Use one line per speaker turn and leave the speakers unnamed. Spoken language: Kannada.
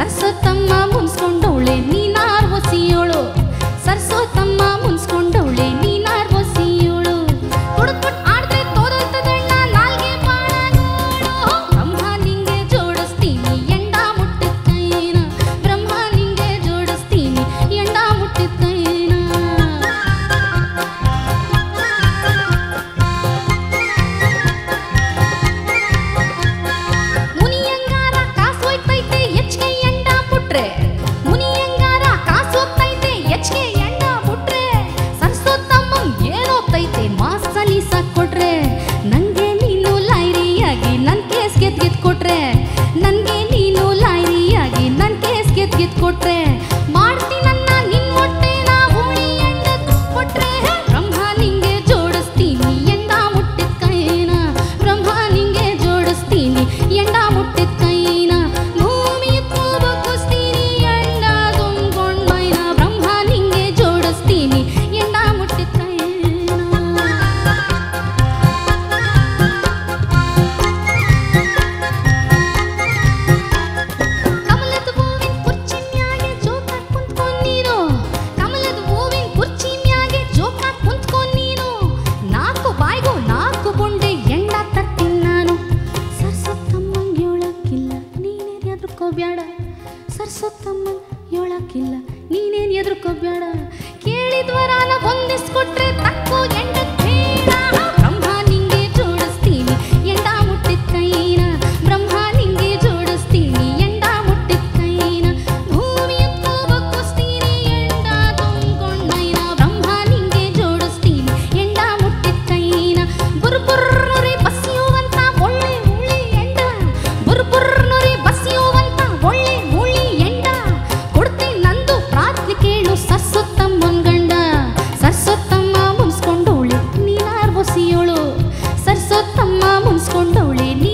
rasa ಕೊಟ್ರೆ ನನಗೆ ನೀನು ಲೈರಿಯಾಗಿ ನನ್ನ ಕೇಸ್ ಗೆದ್ದು ಗೆದ್ದು ಕೊಟ್ರೆ ನನಗೆ ತಮ್ಮನ್ ನೀನೇನ್ ಎದ್ರುಕೊ ಎದುರ್ಕೋಬೇಡ ಕೇಳಿದ್ವರಾನ ಹೊಂದಿಸ್ಕೊಟ್ರೆ ತಕ್ಕೋ ಎಂಡಕ್ಕೆ ಮುನ್ಸ್ಕೊಂಡವಳೇ ನೀ